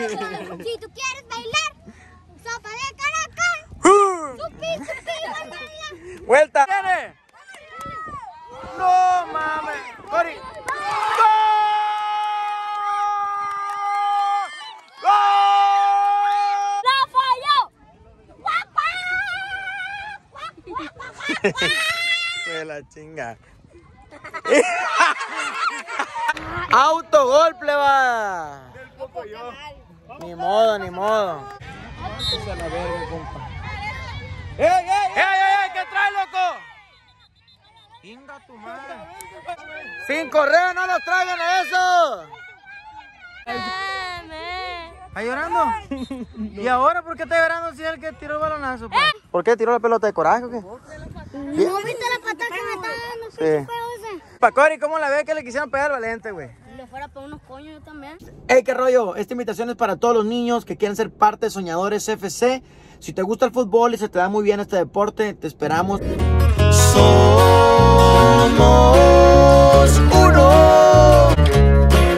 Si tú quieres bailar, sopa de caracol. Supi, supi. ¡Vuelta! ¡Viene! ¡No mames! ¡Cori! ¡Gol! ¡Gol! ¡La falló! ¡Guapa! ¡Guapa, guapa, guapa! De la chinga. Autogol, pleba. Ni modo, ni modo. Esa es la verga, compa. ¡Ey, ey, ey, ey! ¿Qué traes, loco? Inga tu madre. Sin correr, no nos traigan eso. ¿Está llorando? ¿Y ahora por qué está llorando si es el que tiró el balonazo? pues? ¿Por qué tiró la pelota de coraje o qué? ¿No viste la patada que me está dando? Sí. Pacori, ¿cómo la ve que le quisieron pegar al Valente, güey? Le fuera para coños yo también. Hey, qué rollo. Esta invitación es para todos los niños que quieren ser parte de Soñadores FC. Si te gusta el fútbol y se te da muy bien este deporte, te esperamos. Somos uno.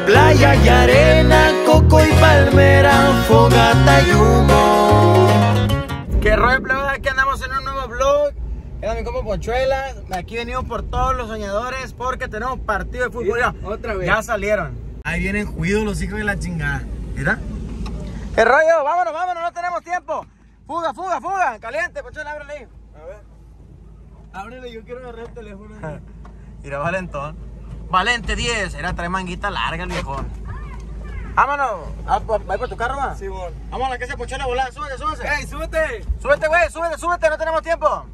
Playa y arena, coco y palmera, fogata y humo. Qué rollo, plebada, que andamos en un nuevo vlog. Era mi compa Ponchuela. Aquí venimos por todos los soñadores porque tenemos partido de fútbol. Mira, otra vez. Ya salieron. Ahí vienen juidos los hijos de la chingada. ¿Mira? ¿Qué rollo? Vámonos, vámonos, no tenemos tiempo. Fuga, fuga, fuga. Caliente, Ponchuela, ábrele ahí. A ver. Ábrele, yo quiero agarrar el teléfono. Mira, Valentón. Valente 10. Era trae manguita larga el viejo. Vámonos. Ah, pues, ¿Va por tu carro, va? Simón. Vamos a la casa de Ponchuela a volar. Súbete, súbete. ¡Ey, súbete! Súbete, güey, súbete, súbete, no tenemos tiempo.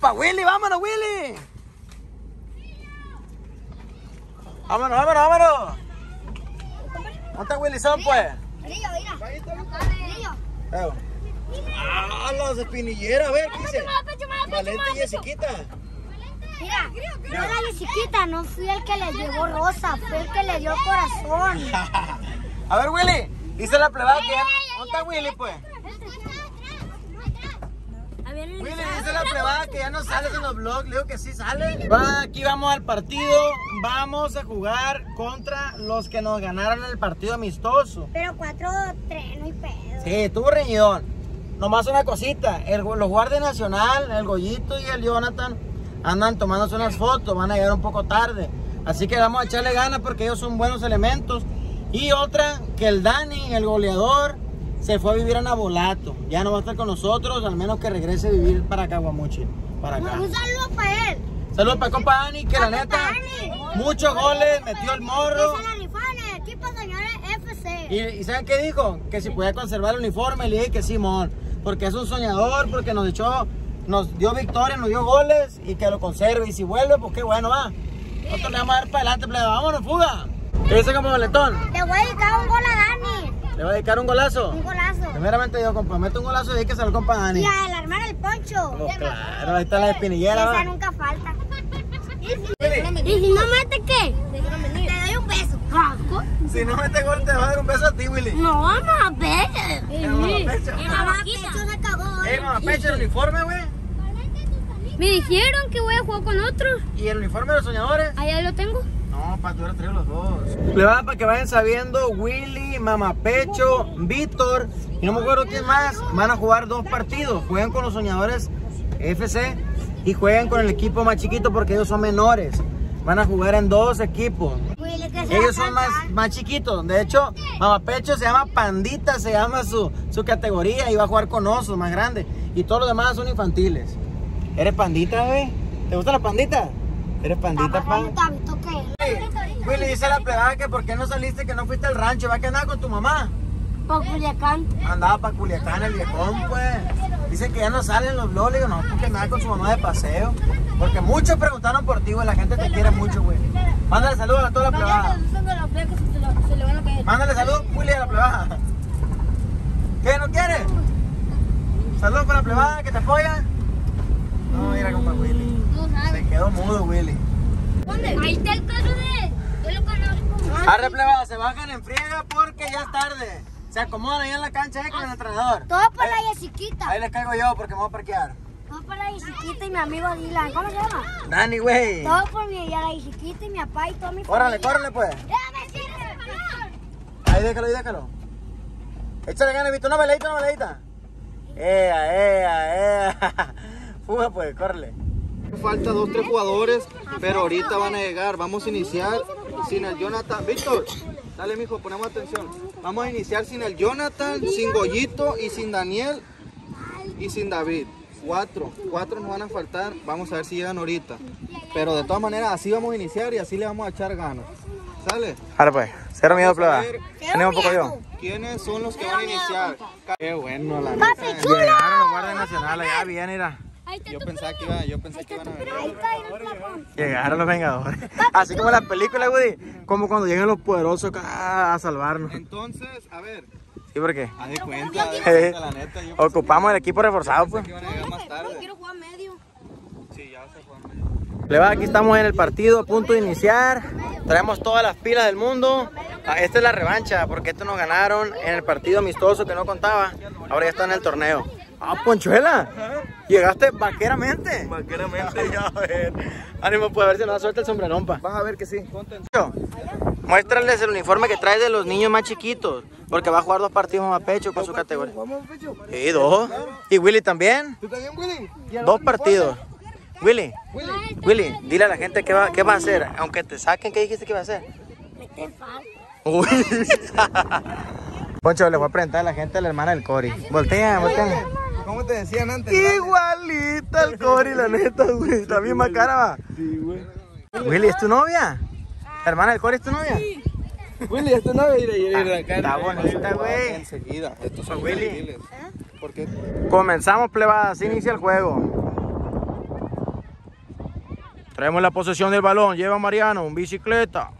Pa' Willy, vámonos, Willy. Vámonos, vámonos, vámonos. ¿Dónde está Willy Son, pues? Brillo, mira. Eh. Ah, los espinilleros, a ver, ¿qué dice? Valente y pe, Jessiquita. Mira, yo la chiquita, no fui el que le llevó rosa, fue el que le dio corazón. A ver, Willy, dice la plebada que. ¿Dónde está Willy, pues? Willy, dice la plebada que ya no sales en los vlogs. Le digo que sí sale. Va, aquí vamos al partido. Vamos a jugar contra los que nos ganaron el partido amistoso. Pero cuatro, tres, no hay pedo. Sí, estuvo reñidón. Nomás una cosita. El, los guardias nacional, el Goyito y el Jonathan, andan tomándose unas fotos. Van a llegar un poco tarde. Así que vamos a echarle ganas porque ellos son buenos elementos. Y otra, que el Dani, el goleador, se fue a vivir a Nabolato. Ya no va a estar con nosotros, al menos que regrese a vivir para Caguamuchi. Para acá. Un saludo para él. Saludos para compa Dani, que la Compa neta, muchos goles, metió el morro. Y, y ¿saben qué dijo? Que si podía conservar el uniforme, le dije que Simón, porque es un soñador, porque nos echó, nos dio victoria, nos dio goles y que lo conserve. Y si vuelve, pues qué bueno va. Nosotros le vamos a dar para adelante, plebe. vámonos, fuga. ¿Qué dice como boletón? Le voy a dedicar un gol a Dani. ¿Le va a dedicar un golazo? Un golazo. Primeramente yo, compa, mete un golazo y dedíquese al compa Dani. Y al armar el poncho. Oh, claro, ahí está la espinillera, Esa nunca falta. ¿Y si no mete qué? Te doy un beso. Si no mete gol, te va a dar un beso a ti, Willy. No, mamá. Eh, pecho. El mamá pecho se. Eh, mamá, pecho el uniforme, güey. Me dijeron que voy a jugar con otros. ¿Y el uniforme de los soñadores? Allá lo tengo. No, para tú eres traído los dos. Le va para que vayan sabiendo, Willy, Mamapecho, Víctor y no me acuerdo quién más, van a jugar dos partidos. Juegan con los soñadores FC y juegan con el equipo más chiquito porque ellos son menores. Van a jugar en dos equipos. Ellos son más, más chiquitos. De hecho, Mamapecho se llama Pandita, se llama su, su categoría y va a jugar con osos más grandes. Y todos los demás son infantiles. ¿Eres pandita, güey? ¿Te gusta la pandita? ¿Eres pandita, pan? Willy dice a la plegada que por qué no saliste, que no fuiste al rancho, va que andaba con tu mamá. Por Culiacán. Andaba para Culiacán el viejón, pues. Dice que ya no salen los vlogs, le digo, no, porque andaba con su mamá de paseo. Porque muchos preguntaron por ti, güey, la gente te quiere mucho, güey. Mándale saludos a toda la plebada. Mándale saludos, Willy, a la plebada. ¿Qué, no quiere? Saludos para la plebada que te apoya. No, mira, compa Willy. Se quedó mudo, Willy. Ahí está el carro de. Yo lo conozco. Arre, plebada, se bajan en friega porque ya es tarde. Se acomodan ahí en la cancha eh, con el entrenador. Todo por Ahí- la Yesiquita. Ahí les caigo yo porque me voy a parquear. Todo por la Yesiquita y mi amigo Dylan. ¿Cómo se llama? Dani, güey. Todo por mi, la Yesiquita y mi papá y toda mi Órale, familia. córrele, pues. Déjame favor. Ahí déjalo, ahí déjalo. Échale ganas, Vito. Una veladita, una veladita. Ea, ea, ea. Fuga, pues, córrele. Falta dos, tres jugadores, pero ahorita van a llegar. Vamos a iniciar sin el Jonathan. Víctor, dale, mijo, ponemos atención. Vamos a iniciar sin el Jonathan, sin Goyito y sin Daniel y sin David. Cuatro, cuatro nos van a faltar. Vamos a ver si llegan ahorita. Pero de todas maneras, así vamos a iniciar y así le vamos a echar ganas. ¿Sale? Ahora pues, cero miedo, pleba. Tenemos un poco yo. ¿Quiénes son los que van a iniciar? Qué bueno, la Papi, neta. chulo. Llegaron los guardias nacionales, ya bien, mira. Yo pensaba que iba, yo pensé que iban a venir. Ahí está. Llegaron los vengadores. Así como en las películas, Woody. Como cuando llegan los poderosos acá a salvarnos. Entonces, a ver, ¿Sí por qué? haz de cuenta, la neta. Ocupamos el equipo reforzado, pues. Quiero jugar medio. Sí, ya se fue. Pleba, aquí estamos en el partido, a punto de iniciar. Traemos todas las pilas del mundo. Ah, Esta es la revancha, porque estos nos ganaron en el partido amistoso que no contaba. Ahora ya está en el torneo. ¡Ah, Ponchuela! Llegaste vaqueramente. Vaqueramente. Ya, a ver. Ánimo, pues a ver si nos da suerte el sombrerón, pa. Vas a ver que sí. Muéstrales el uniforme que traes de los niños más chiquitos. Porque va a jugar dos partidos más pecho con su categoría. Vamos, pecho. Sí, dos. ¿Y Willy también? ¿Tú también, Willy? Dos partidos. Willy, Willy. Willy, dile a la gente qué va, qué va a hacer. Aunque te saquen, ¿qué dijiste que va a hacer? Meter. Uy. Poncho, le voy a presentar a la gente a la hermana del Cori. Voltea, voltea. ¿Cómo te decían antes? Igualita el Cori, la neta, güey. Bien más cara, va. Sí, güey. Willy, ¿es tu novia? ¿La hermana del Cori es tu novia? Willy, esto no va a ir a ir a acá. Está bonita, güey. Enseguida. Estos son Willy. Willy. ¿Por qué? Comenzamos, plebada. Así inicia el juego. Traemos la posesión del balón. Lleva Mariano, un bicicleta.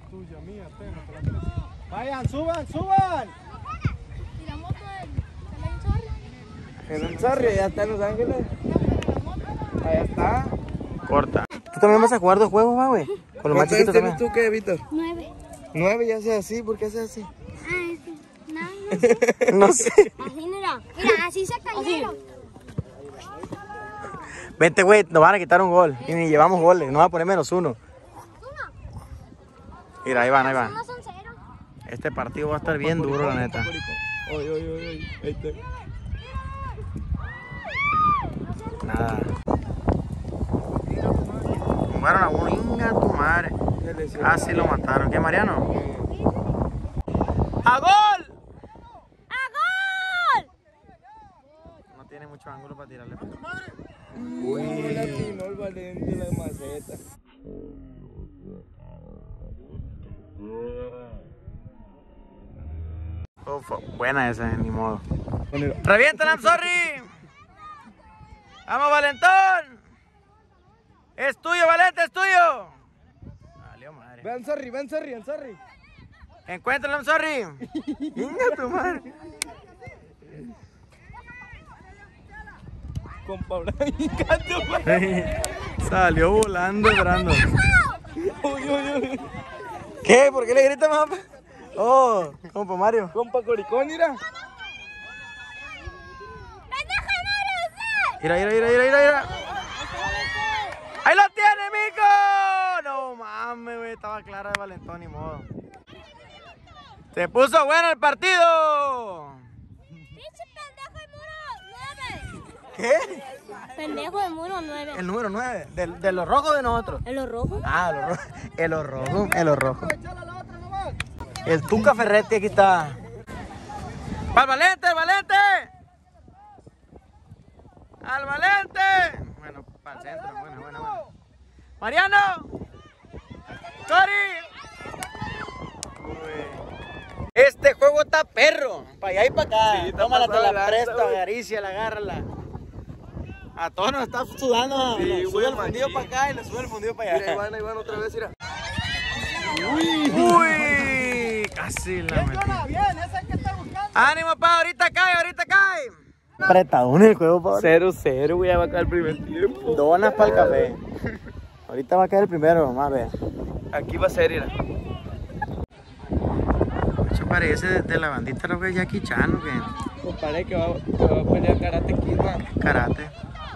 Vayan, suban, suban. ¿Y la moto del Salón En el Sarri, ya está en Los Ángeles. Allá está. Corta. ¿Tú también vas a jugar dos juegos, va, güey? Con los más ¿Cuántos años chiquitos tienes tú qué, Víctor? Nueve. Nueve, ya sea así. ¿Por qué haces así? Ah, este. Nada. No sé. Así mira. Mira, así se cayeron. Vente, güey, nos van a quitar un gol. Y ni llevamos goles, nos van a poner menos uno. Mira, ahí van, ahí van. Este partido va a estar bien duro, la neta. Oye, oye, oye. Ahí está. Nada. Jugaron a uno, inga tu madre. Ah, sí lo mataron. ¿Qué, Mariano? ¡A gol! ¡A gol! No tiene mucho ángulo para tirarle. Uy, latino el Valente la maceta. Uf, buena esa, ni modo. ¡Revienta, I'm sorry! ¡Vamos, Valentón! ¡Es tuyo, Valente, es tuyo! Valió madre. Ven, Sarri, ven, Sarri, ven, Sarri. Encuéntralo, I'm sorry. Inga tu madre. Con Canto. Salió volando, Brando. Uy, uy, uy. ¿Qué? ¿Por qué le grita mamá? Oh, compa Mario. Compa Coricón, mira. ¡Pendeja, no Mira, mira, mira, mira, mira, mira. ¡Ahí lo tiene, Mico! No mames, güey, estaba clara de Valentón ni modo. Se puso bueno el partido. ¿Qué? Pendejo de muro, nueve. El número 9, de, de los rojos de nosotros. ¿En lo rojo? Ah, los rojos. El los rojo, el los rojo. El Tuca Ferretti aquí está. ¡Al Valente, al Valente! ¡Al Valente! Bueno, para el centro, bueno, bueno, bueno. ¡Mariano! ¡Cori! Este juego está perro. Para allá y para acá. Sí, Tómala, te la lanza, presto, acaríciala, agárrala. A todos nos está sudando. Sí, le sube el fundido para acá y le sube el fundido para allá. Mira, ahí van, ahí van otra vez, mira. Uy, casi la metí. Ánimo, pa, ahorita cae, ahorita cae. Apretadón el juego, pa. 0-0, güey, ya va a caer el primer tiempo. Donas para el café. Ahorita va a caer el primero, vamos a ver. Aquí va a ser, mira. Eso parece de, la bandita, lo que es Jackie Chan, o qué? Compadre, que va, que va a pelear karate man. Karate.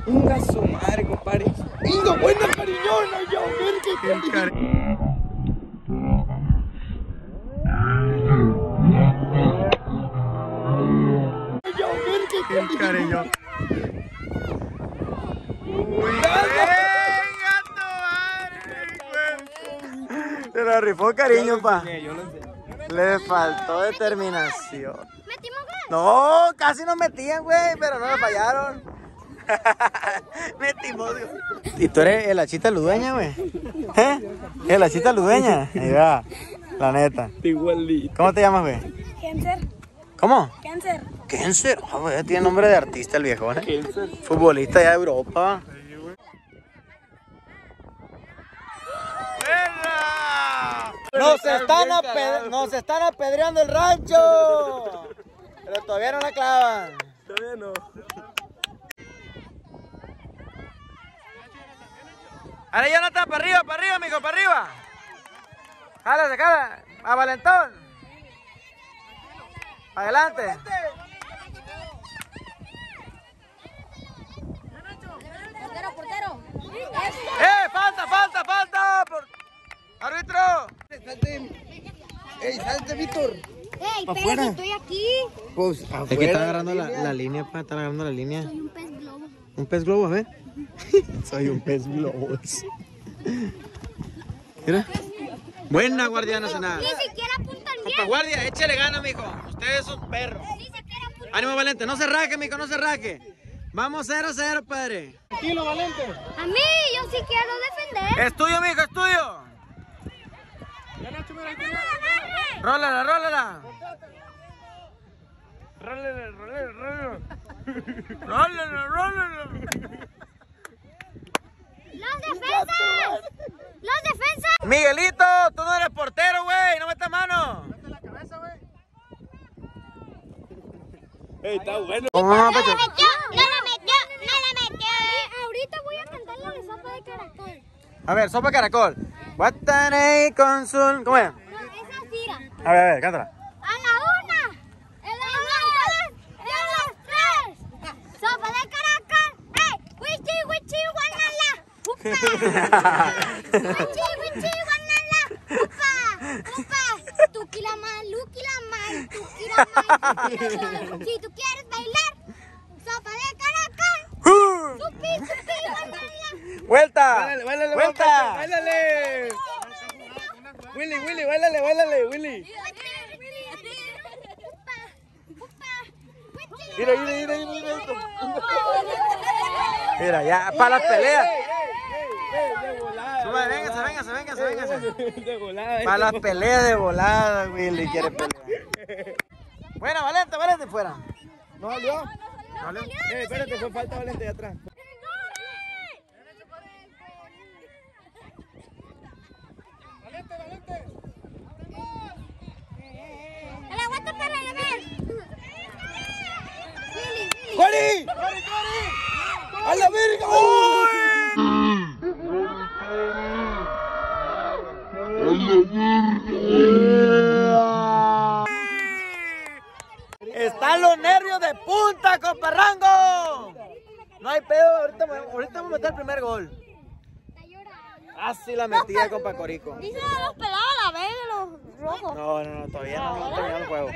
Inga su madre, compadre. Inga, buena cariñona, ya, verga, El cariño. Uy, venga tu madre, rifó cariño, pa. Le faltó determinación. Metimos gol. No, casi nos metían, güey, pero no nos fallaron. Metimos, güey. ¿Y tú eres el achita ludueña, güey? ¿Eh? ¿El achita ludueña? Ahí va, la neta. Igualito. ¿Cómo te llamas, güey? Cáncer. ¿Cómo? Cáncer. Cáncer. Ah, güey, tiene nombre de artista el viejo, ¿eh? Futbolista ya de Europa. Nos están, aped- nos están apedreando el rancho. Pero todavía no la clavan. Todavía no. Ahora ya no está para arriba, para arriba, mijo, para arriba. Jala. A Valentón. Adelante. Portero, portero. ¡Eh! ¡Falta, falta, falta! ¡Ey, salte, Víctor! Ey, afuera. estoy aquí. Pues Es que está agarrando la, la línea, pa, está agarrando la línea. Soy un pez globo. Un pez globo, a ver. Soy un pez globo. Mira. Buena Guardia Nacional. Ni siquiera apuntan Compa bien. guardia, échale gana, mijo. Usted es un perro. Ni siquiera apuntan Ánimo, Valente. No se raque, mijo, no se raque. Vamos 0 0, padre. A mí, yo sí quiero defender. Es tuyo, mijo, es tuyo. Rólala, rólala. Rólele, rólele, rólele. Rólala, rólala. ¡Los defensas! ¡Los defensas! Miguelito, tú no eres portero, güey. No metas mano. Ey, está bueno. ¿Cómo ¡No la metió! ¡No la metió! ¡No la metió! ahorita voy a cantar la de sopa de caracol. A ver, sopa caracol. Guatanay consul. ¿Cómo es? A ver, a ver, cántala. A la una. A las dos. A las tres. Sopa de caracol. ¡Ey! ¡Wichi, wichi, guanala! ¡Upa! ¡Wichi, wichi, guanala! ¡Upa! ¡Upa! Tuki la man, luki la man, tuki la man, tuki la man. Si tú quieres bailar, sopa de caracol. Supi, supi, guanala. ¡Vuelta! ¡Vuelta! Báilale. Willy, Willy, báilale, báilale, Willy. Mira, mira, mira, mira, mira esto. Mira, ya, para las peleas. Súbale, véngase, véngase, véngase, véngase. De volada. Para las peleas de volada, Willy quiere pelear. Buena, Valente, Valente, fuera. ¿No salió? ¿Vale? Eh, espérate, fue falta Valente de atrás. ¡El aguanta para la ver! Willy. ¡Cori! ¡A la verga! Están los nervios de punta, comparrango. No hay pedo, ahorita, ahorita vamos a meter el primer gol. Así la metía, compa Corico. Dice a los pelados a la vez de los rojos. No, no, no, todavía no terminado el juego.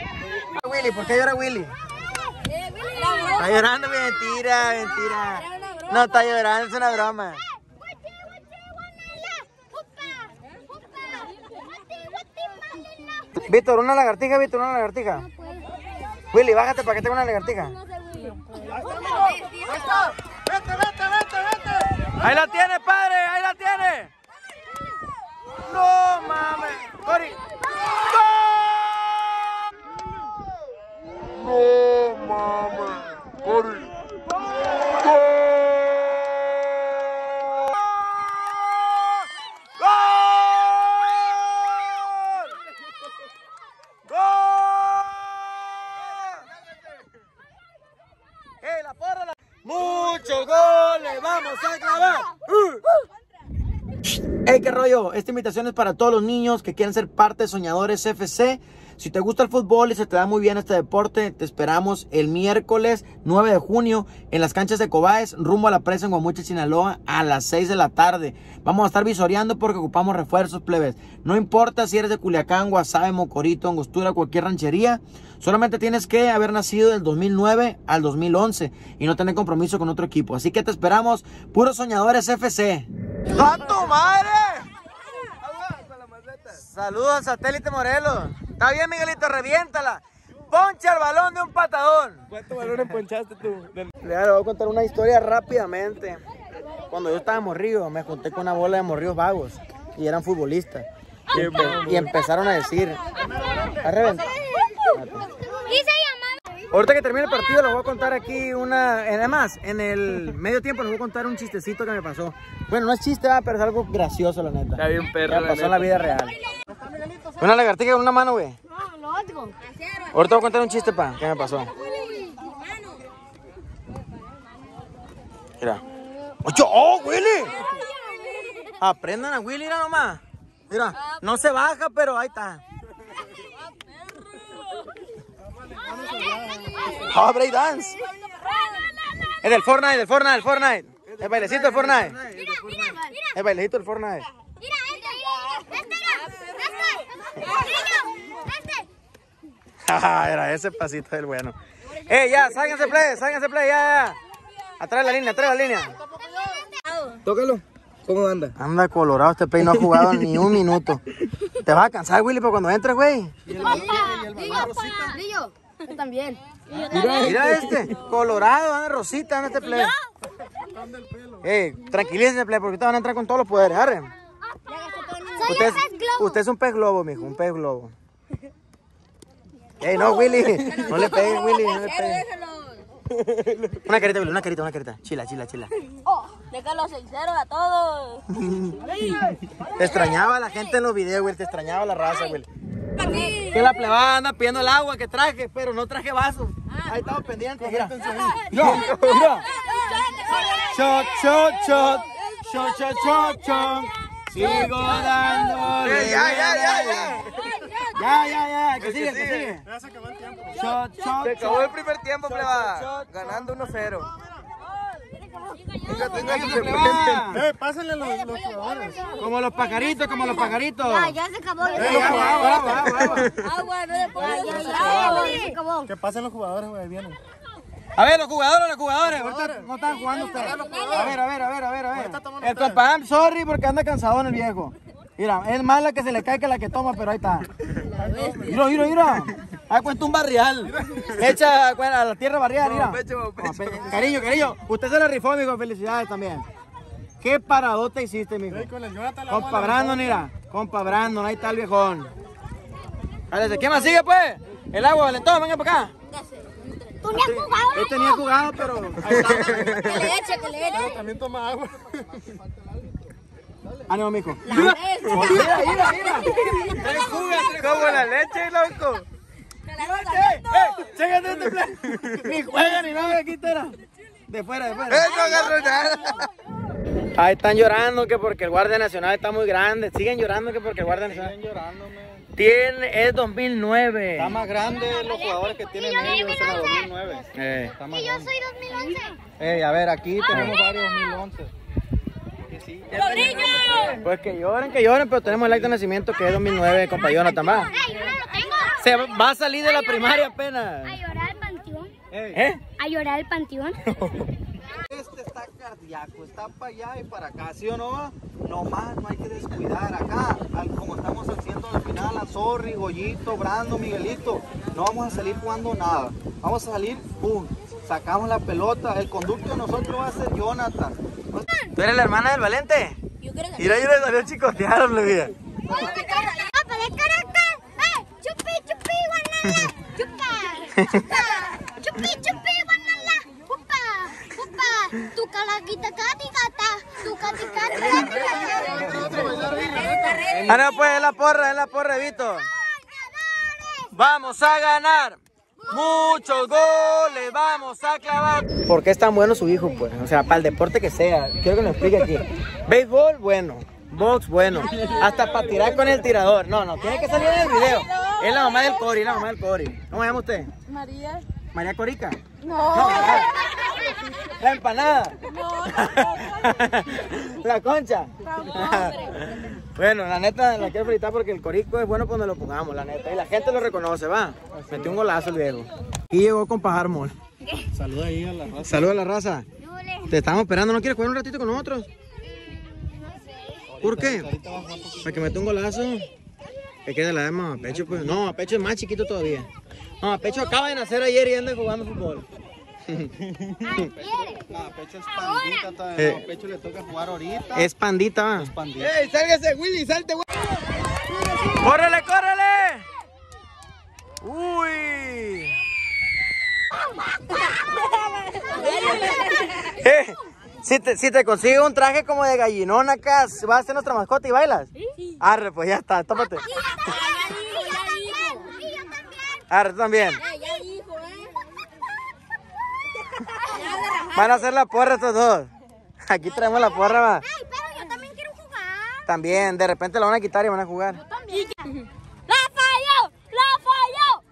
Willy, ¿por qué llora Willy? Está llorando, mentira, mentira. No está llorando, es una broma. Víctor, una lagartija, Víctor, una lagartija. Willy, bájate para que tenga una lagartija. Ahí la tiene, padre, ahí la tiene. No mames. Cori. ¡Gol! ¡Eh, la porra! la- ¡Muchos goles! ¡Vamos a clavar! ¡Uh! ¡Ey, qué rollo! Esta invitación es para todos los niños que quieren ser parte de Soñadores FC. Si te gusta el fútbol y se te da muy bien este deporte, te esperamos el miércoles 9 de junio en las canchas de Cobaes, rumbo a la presa en Guamuchil, Sinaloa, a las 6 de la tarde. Vamos a estar visoreando porque ocupamos refuerzos, plebes. No importa si eres de Culiacán, Guasave, Mocorito, Angostura, cualquier ranchería. Solamente tienes que haber nacido del 2009 al 2011 y no tener compromiso con otro equipo. Así que te esperamos, puros soñadores FC. ¡A tu madre! Saludos al satélite Morelos. Está bien, Miguelito, reviéntala. Poncha el balón de un patadón. ¿Cuántos balones ponchaste tú? Le voy a contar una historia rápidamente. Cuando yo estaba morrido, me junté con una bola de morridos vagos y eran futbolistas. Y, empe- y empezaron a decir, a reventar. Ahorita que termine el partido les voy a contar aquí una... Además, en el medio tiempo les voy a contar un chistecito que me pasó. Bueno, no es chiste, pero es algo gracioso, la neta. Está bien perro, Que me pasó en la vida real. Una lagartija con una mano, güey. No, lo otro. Ahorita voy a contar un chiste, pa. ¿Qué me pasó? Mira. ¡Ocho! ¡Oh, Willy! Aprendan a Willy, mira nomás. Mira, no se baja, pero ahí está. Ah, break dance. Es del Fortnite, del Fortnite, del Fortnite. El bailecito del Fortnite. Mira, mira, mira. El bailecito del Fortnite. Mira, este. Este, mira. Este. Este. Ah, Era ese pasito del bueno. Eh, ya, sáquense play, sáquense play, ya, ya. Atrás la línea, atrás la línea. Tócalo. ¿Cómo anda? Anda colorado este play, no ha jugado ni un minuto. Te vas a cansar, Willy, para cuando entres, güey. Lillo, yo también. Mira este, colorado, anda rosita, anda este play. Eh, tranquilícense, play, porque ustedes van a entrar con todos los poderes, arre. Soy Usted, un pez globo. usted es un pez globo, mijo, un pez globo. Ey, no, Willy, no le pegues, Willy, no le pegues. Una carita, Willy, una carita, una carita. Chila, chila, chila. Déjalo sincero a todos. Te extrañaba la gente en los videos, güey. Te extrañaba la raza, güey. Que la plebada anda pidiendo el agua que traje, pero no traje vaso. Ahí estamos pendientes. Mira, mira, mira. Shot, shot, shot. Shot, shot, shot, shot. Sigo dándole. Ya, ya, ya, ya. Ya, ya, ya. Que sigue, que sigue. Shot, shot, Se acabó el primer tiempo, pleba. Ganando 1-0. Venga, venga, que se Plebada. cuenten. Eh, pásenle los, los jugadores. Como los pajaritos, como los pajaritos. Ya, ya se acabó. Ya Eh, se ya, acabó. agua, agua, agua, agua. Agua, no le Ya, pongas. ya, ya, ya se acabó. Que pasen los jugadores, güey, vienen. A ver, los jugadores, los jugadores. Ahorita no están jugando ustedes. A ver, a ver, a ver, a ver, a ver. El compa, I'm sorry porque anda cansado en el viejo. Mira, es más la que se le cae que la que toma, pero ahí está. Mira, mira, mira. Ahí cuenta un barrial. Echa bueno, a la tierra barrial, mira. pecho, pecho. No, pe- Cariño, cariño. Usted se la rifó, mijo. Felicidades también. ¿Qué paradota hiciste, mijo? Con el Jonathan la Compa Brandon, mira. Compa Brandon, ahí está el viejón. Dale, ¿qué más sigue, pues? El agua, Valentón, venga para acá. Tú ni has jugado. Él tenía jugado, pero... ahí está. Que le eche, que le eche. también toma agua. Ánimo, mijo. Mira, mira, mira, mira. Como la leche, loco. Este plan. Ni juega ni nada aquí, tera. De fuera, de fuera. ¡Eh, no agarró nada! Ahí están llorando que porque el Guardia Nacional está muy grande. Siguen llorando que porque el Guardia Nacional. Tiene, es 2009. Está más grande los jugadores que tienen ellos en el 2009. Eh. Está más Y yo grande. soy 2011. Ey, a ver, aquí tenemos varios 2011. Pues que lloren, que lloren, pero tenemos el acto de nacimiento que es 2009, compa Jonathan, va. Se va a salir de la primaria apenas. A llorar al panteón. ¿Eh? A llorar al panteón. Este está cardíaco, está para allá y para acá, ¿sí o no? No más, no hay que descuidar acá, al- como estamos haciendo al final, a Zorri, Goyito, Brando, Miguelito, no vamos a salir jugando nada, vamos a salir, pum, sacamos la pelota, el conducto de nosotros va a ser Jonathan. ¿Tú eres la hermana del Valente? Yo quiero Mira, yo le salió chicotear, mira. ¡Papa de Caracas! ¡Eh! ¡Chupi, chupi, guanala! ¡Chupa! ¡Chupa! ¡Chupi, chupi, guanala! ¡Upa! ¡Upa! ¡Tu calaquita cati gata! ¡Tu cati cati Ah, no, pues es la porra, es la porra, Vito. Vamos a ganar. Muchos goles vamos a clavar. ¿Por qué es tan bueno su hijo, pues? O sea, para el deporte que sea. Quiero que me explique aquí. Béisbol, bueno. Box, bueno. Hasta para tirar con el tirador. No, no, tiene que salir en el video. Es la mamá del Cori, es la mamá del Cori. ¿Cómo se llama usted? María. María Corica. No. La empanada. La concha. Bueno, la neta la quiero felicitar porque el corico es bueno cuando lo pongamos, la neta. Y la gente lo reconoce, va. Metió un golazo el viejo. Y llegó con Pajarmol. Saluda ahí a la raza. Saludos a la raza. Te estamos esperando, ¿no quieres jugar un ratito con nosotros? ¿Por qué? Para que meta un golazo. Es que la demos a Pecho, pues. No, a Pecho es más chiquito todavía. No, a Pecho acaba de nacer ayer y anda jugando fútbol. No, Pecho es pandita todavía. Eh. No, Pecho le toca jugar ahorita. Es pandita, va. pandita. ¡Ey, sálgase, Willy! ¡Salte, Willy! ¡Córrele, córrele! ¡Uy! Eh, si te, si te consigues un traje como de gallinón acá, ¿vas a ser nuestra mascota y bailas? Sí. Arre, pues ya está, tómate. Arre, tú también. Ya dijo, ¿eh? Van a hacer la porra estos dos. Aquí traemos la porra, va. Ay, pero yo también quiero jugar. También, de repente la van a quitar y van a jugar. ¡La falló! ¡La falló!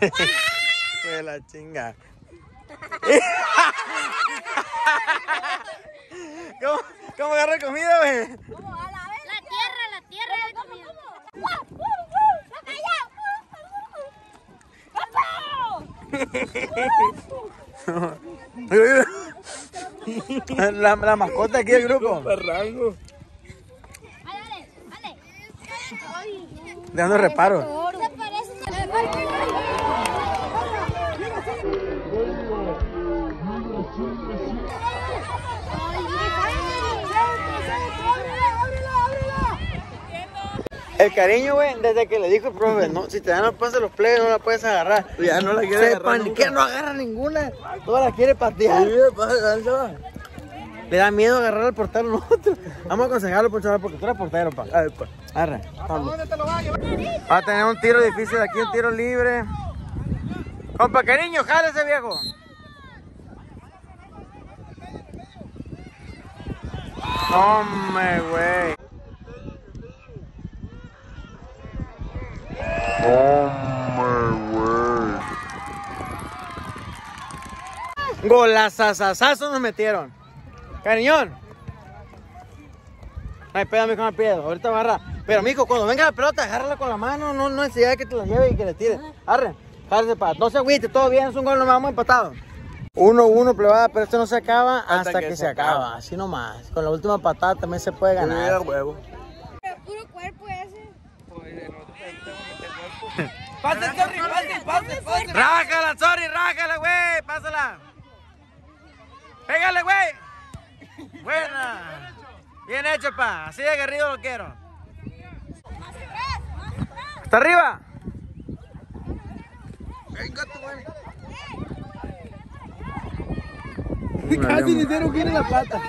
De la chinga. ¿Cómo, ¿Cómo agarra comida, güey? La tierra, la tierra de comida. La, la mascota aquí del grupo. Perrango. Dale, dale. Dando reparo. Parece. El cariño, güey, desde que le dijo el profe, no, si te dan el pase de los plebes no la puedes agarrar. Ya no la quiere Se agarrar nunca. no agarra ninguna. Todas las quiere patear. Le da miedo agarrar al portero nosotros. Vamos a aconsejarlo, por chaval, porque tú eres portero, pa. A ver, pa. Arre. vamos. Va a tener un tiro difícil aquí, un tiro libre. Compa, cariño, jale ese viejo. Hombre, güey. Golazazazazo nos metieron. Cariñón. Ay, pégame con el pie. Ahorita agarra. Pero, mijo, cuando venga la pelota, agárrala con la mano. No, no necesidad de que te la lleve y que le tire. Arre. Jálese para. No se agüite, todo bien. Es un gol, nos vamos empatados. 1-1, plebada, pero esto no se acaba hasta, que, se acaba. Así nomás. Con la última patada también se puede ganar. huevo. Puro cuerpo ese. ¡Pase, sorry! ¡Pase, pase, pase! Rájala, sorry, rájala, güey. Pásala. Pégale, güey. Buena. Bien hecho, pa. Así de aguerrido lo quiero. Hasta arriba. Casi ni giro en la pata.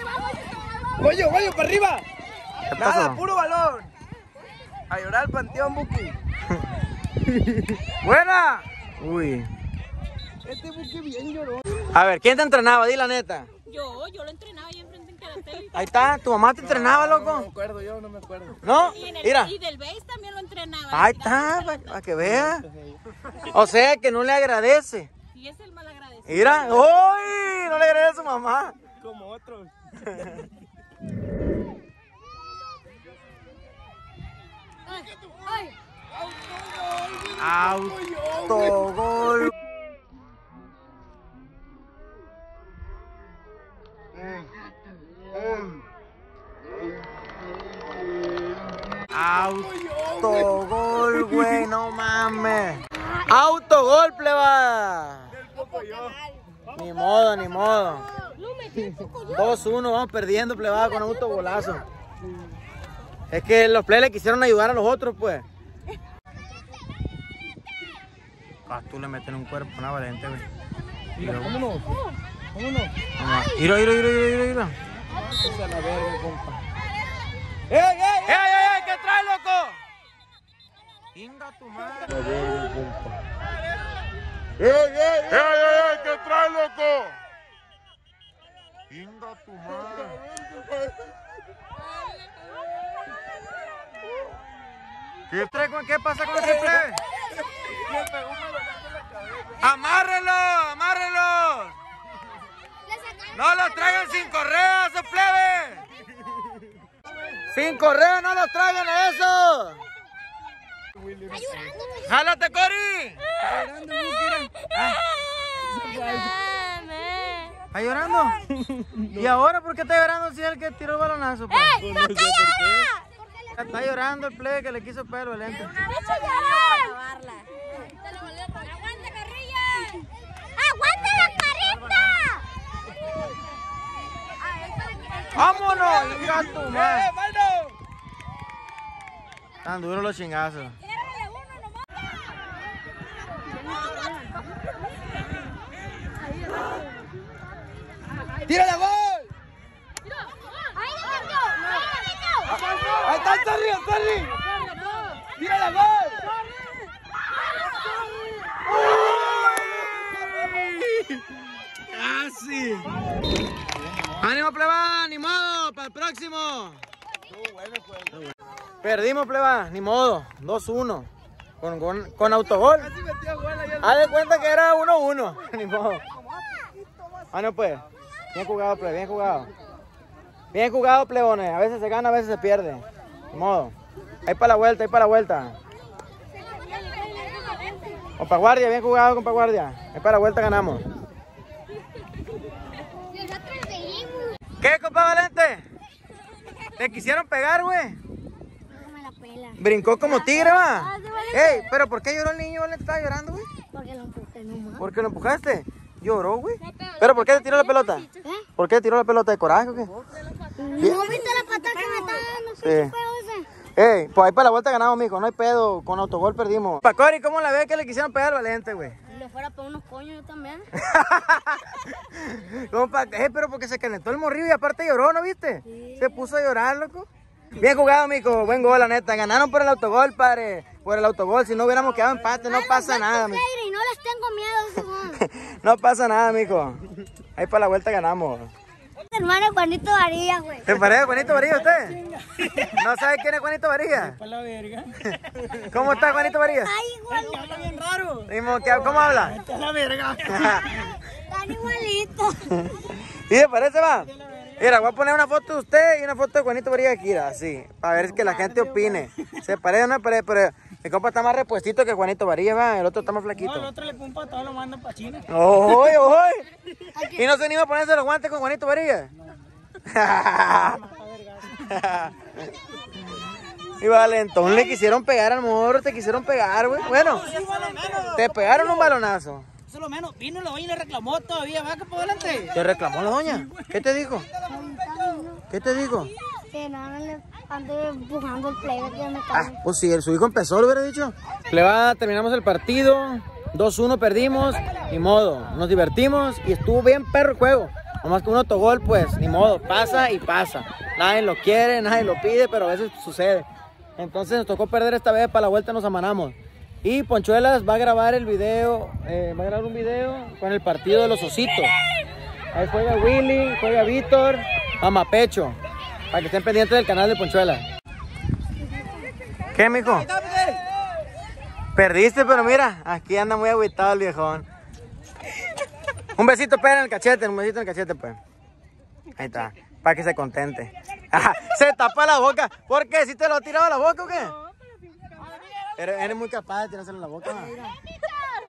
¡Goyo, goyo, para arriba! Nada, puro balón. A llorar al panteón, Buki. Buena. Uy. Este Buki bien lloró. A ver, ¿quién te entrenaba? Di la neta. Yo, yo lo entrenaba ahí enfrente en karate. Ahí está, tu mamá te entrenaba, No me loco. acuerdo, yo no me acuerdo. ¿No? Y, en el, Mira. y del base también lo entrenaba. Ahí está, para que vea. O sea, que no le agradece. Y es el mal agradecido. Mira, ¡uy! No le agradece a su mamá. Como otros. Autogol. Autogol, güey, no mames. Autogol, pleba. Ni modo, ni modo. 2-1, vamos perdiendo, plebada, con autogolazo. Es que los plebes le quisieron ayudar a los otros, pues. Ah, tú le metes en un cuerpo, una valiente, güey. Luego- Vámonos. Vámonos. Mira, mira, mira, mira, mira. Esa es la verga, compa. ¡Ey, ey, ey, ey! ¿Qué traes, loco? Inga tu madre. La verga, compa. ¡Ey, ey, ey, ey! ¿Qué trae, loco? Inga tu madre. ¿Qué, trae- qué pasa con ese plebe? ¡Amárrenlo! ¡Amárrenlo! ¡No los traigan sin correa, esos plebes! ¡Sin correa no los traigan a eso! ¡Jálate, Cori! ¿Está llorando? ¿Y ahora por qué está llorando si es el que tiró el balonazo? pues? ¿Por qué llora? Está llorando el plebe que le quiso. ¡Derecho llorar! ¡Aguanta, la carita! ¡Vámonos! ¡Hija tu madre! Tan duros los chingazos. ¡Tírala, gol! ¡Ahí metió! ¡Ahí está Terry! ¡Tírala, gol! ¡Casi! ¡Ánimo, pleba! ¡Ni modo! ¡Para el próximo! Perdimos, pleba. Ni modo. 2-1. Con, con, con autogol. Haz de cuenta que era 1-1. Ni modo. Ah, no, pues. Bien jugado, plebe. Bien jugado. Bien jugado, plebones. A veces se gana, a veces se pierde. Ni modo. Ahí para la vuelta, ahí para la vuelta. Compa guardia, bien jugado, compa guardia. Ahí para la vuelta ganamos. Nosotros seguimos. ¿Qué, compa Valente? ¿Te quisieron pegar, güey? No me la pela. Brincó como tigre, va. Ey, pero ¿por qué lloró el niño? Valente estaba llorando, güey. Porque lo empujé nomás. ¿Por qué lo empujaste? Lloró, güey. ¿Pero por qué te tiró la pelota? ¿Eh? ¿Por qué te tiró la pelota de coraje o qué? ¿No viste la patada que me está dando? Sí. Ey, pues ahí para la vuelta ganamos, mijo. No hay pedo. Con autogol perdimos. Pacori, ¿cómo la ve que le quisieron pegar al Valente, güey? Fuera por unos coños yo también. Compa, eh, pero porque se calentó el morrillo y aparte lloró, ¿no viste? Se puso a llorar, loco. Bien jugado, mijo. Buen gol, la neta. Ganaron por el autogol, padre. Por el autogol. Si no hubiéramos quedado empate, no pasa nada. Aire y no les tengo miedo. No pasa nada, mijo. Ahí para la vuelta ganamos. Hermano Juanito Varilla, güey. ¿Se parece a Juanito Varilla usted? ¿No sabe quién es Juanito Varilla? la verga. ¿Cómo está Juanito Varilla? Ay, igual. Está bien raro. Dime, ¿qué- ¿Cómo habla? Está la verga. Están igualitos. ¿Y se parece, va? Mira, voy a poner una foto de usted y una foto de Juanito Varilla aquí, así, para ver que la gente opine. ¿Se parece o no se parece? Pero el compa está más repuestito que Juanito Varilla, va, el otro está más No, el flaquito. otro le pone un patado, lo manda para China. ¡Oy, oy! ¿Y no se anima a ponerse los guantes con Juanito Varilla? y Valentón le quisieron pegar al morro, te quisieron pegar, güey. Bueno, te pegaron un balonazo. Eso es lo menos. Vino la doña y le reclamó todavía. Va que por adelante. ¿Te reclamó la doña? ¿Qué te dijo? ¿Qué te dijo? Que no, ande el me Ah, pues el- su hijo empezó, lo hubiera dicho. Le va, terminamos el partido. 2-1 perdimos, ni modo. Nos divertimos y estuvo bien perro el juego. Nomás que un autogol, pues, ni modo. Pasa y pasa. Nadie lo quiere, nadie lo pide, pero a veces sucede. Entonces nos tocó perder esta vez, para la vuelta nos amanamos. Y Ponchuelas va a grabar el video, eh, va a grabar un video con el partido de los ositos. Ahí juega Willy, juega Víctor, Amapecho. Para que estén pendientes del canal de Ponchuelas. ¿Qué, mijo? Perdiste, pero mira, aquí anda muy agüitado el viejón. Un besito, pera en el cachete, un besito en el cachete, pues. Ahí está, para que se contente. Se tapa la boca. ¿Por qué? ¿Si te lo ha tirado a la boca o qué? Eres, eres muy capaz de tirárselo en la boca. ¿no?